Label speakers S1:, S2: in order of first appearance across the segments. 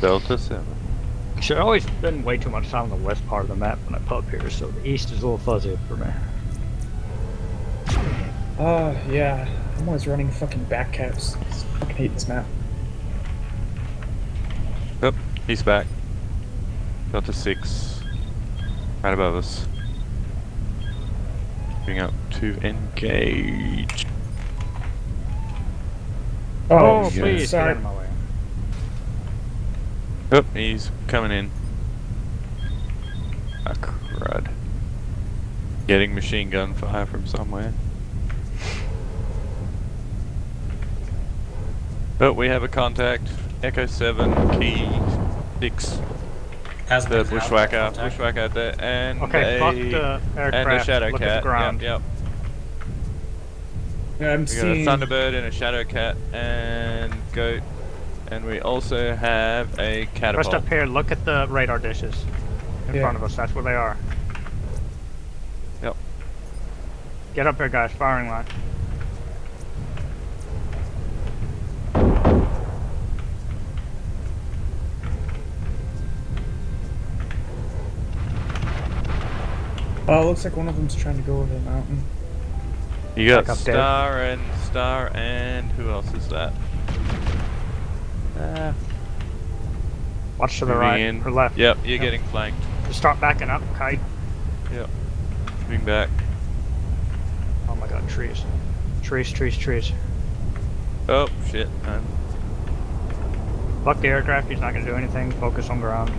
S1: Delta 7.
S2: Should always spend way too much time on the west part of the map when I pop here, so the east is a little fuzzy for me.
S3: Oh, yeah. I'm always running fucking back caps. I fucking hate this map.
S1: Yep, he's back. Delta 6. Right above us. Moving up to engage.
S3: Oh,
S2: Oh,
S1: yeah.
S2: please, get
S3: sorry.
S2: Out of my way.
S1: Oh, he's coming in. Ah, crud. Getting machine gun fire from somewhere. But we have a contact. Echo 7, key 6.
S4: Has
S1: The
S4: been out,
S1: bushwhacker,
S4: contact.
S1: bushwhacker there, and
S2: Okay,
S1: a,
S2: the
S1: and a shadow
S2: look
S1: cat.
S2: at ground.
S1: Yep,
S3: Yeah, I'm
S1: yep. We got a thunderbird and a shadow cat and goat, and we also have a
S2: Rest
S1: catapult.
S2: up here, look at the radar dishes in
S3: Yeah.
S2: front of us. That's where they are.
S1: Yep.
S2: Get up here, guys. Firing line.
S3: Oh, it looks like one of them's trying to go over the mountain.
S1: You got
S2: Back up,
S1: Star and Star and who else is that? Uh,
S2: Watch to the
S1: moving
S2: right
S1: in.
S2: or left.
S1: Yep, you're
S2: Yep.
S1: getting flanked.
S2: Just start backing up, kite.
S1: Yep. Moving back.
S2: Oh my god, trees. Trees, trees, trees.
S1: Oh shit. Um,
S2: Fuck the aircraft, he's not gonna do anything. Focus on ground.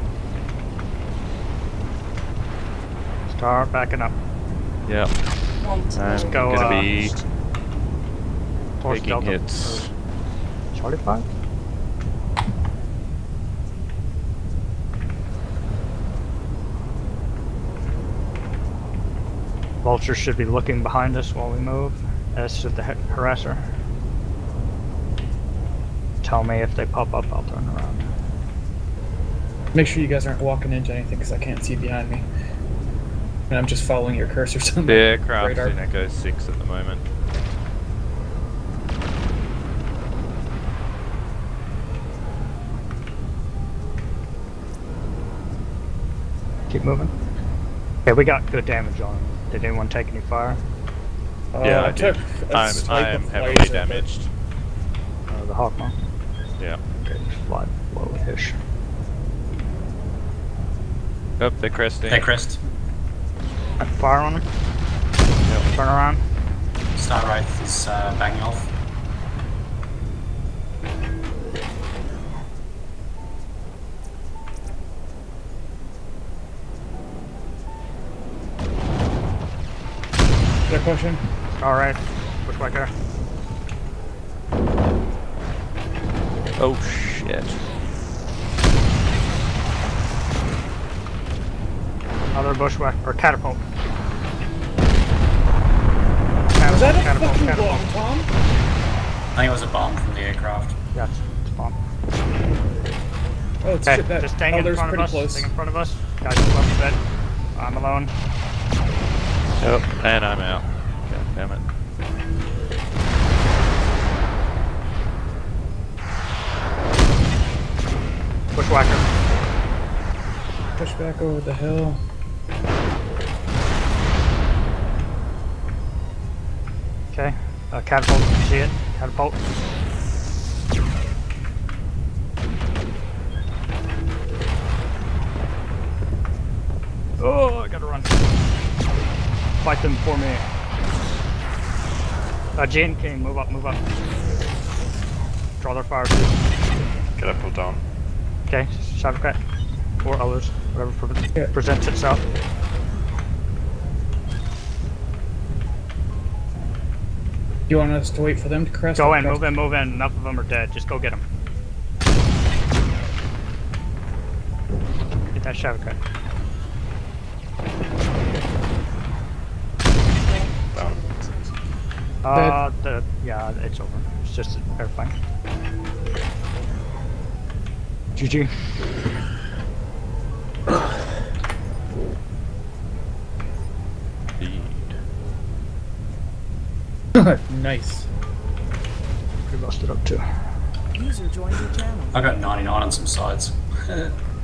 S2: Start backing up.
S1: yep. I'm
S2: go,
S1: gonna
S2: uh,
S1: be taking
S2: Delta.
S1: hits.
S2: Charlie 5? Vulture should be looking behind us while we move. S is the harasser. Tell me if they pop up, I'll turn around.
S3: Make sure you guys aren't walking into anything because I can't see behind me. And I'm just following your cursors on
S1: The
S3: the
S1: aircraft's
S3: radar.
S1: in Echo 6 at the moment.
S2: Keep moving. Okay, we got good damage on him. Did anyone take any fire?
S3: Uh,
S1: yeah, I,
S3: I took
S1: did.
S3: a
S1: I'm,
S3: swipe
S1: I am heavily
S3: laser,
S1: damaged.
S2: Uh, the Hawk Moth?
S1: Yeah.
S2: Okay, just fly low-ish.
S1: Oh, they're cresting.
S4: Hey, Crest.
S2: Fire on him.
S1: Yep.
S2: Turn around.
S4: Star Wraith is uh, banging off.
S3: Did I push him?
S2: Alright. Bushwhacker.
S1: Oh shit.
S2: Other bushwhack or catapult.
S3: Was that a
S2: catapult,
S3: fucking
S2: catapult.
S3: bomb, Tom?
S4: I think it was a bomb from the aircraft.
S2: Yeah, it's, it's bomb.
S3: Oh, it's
S2: Okay,
S3: shit, that
S2: just staying oh,
S3: in
S2: front of us.
S3: close.
S2: Staying in front of us. Guys, left a bit. I'm alone.
S1: Yep. And I'm out. God damn it.
S2: Bushwhacker.
S3: Push back over the hill.
S2: Okay. Uh, catapult. You see it? Catapult. Oh, I gotta run. Fight them for me. Uh, Jane King, move up, move up. Draw their fire, please.
S5: Catapult down.
S2: Okay, Shadowcat. Or others, whatever pre-
S3: Yeah.
S2: presents itself.
S3: Do you want us to wait for them to crest?
S2: Go in,
S3: crest?
S2: move in, move in. Enough of them are dead. Just go get them. Get that Shadowcat. Uh, the, yeah, it's over. It's just an airplane. GG.
S1: Indeed.
S3: nice.
S2: We busted up too.
S5: User joined your channel.
S4: I got 99 on some sides.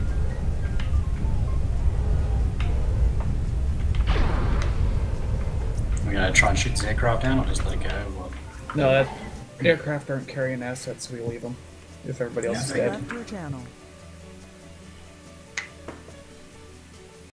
S4: We're gonna try and shoot this aircraft down or just let it go? What?
S3: No, that aircraft aren't carrying assets, so we leave them. If everybody else is
S4: Yeah.
S3: dead.
S5: Left your channel.